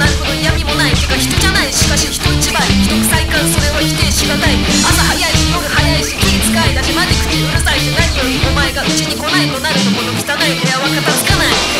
なるほど嫌味もない。てか人じゃないしかし人一倍人臭いからそれは否定しがたい。朝早いし夜早いし気遣いだしまで口うるさいし何よりお前がうちに来ないとなるとこの汚い部屋は片付かない。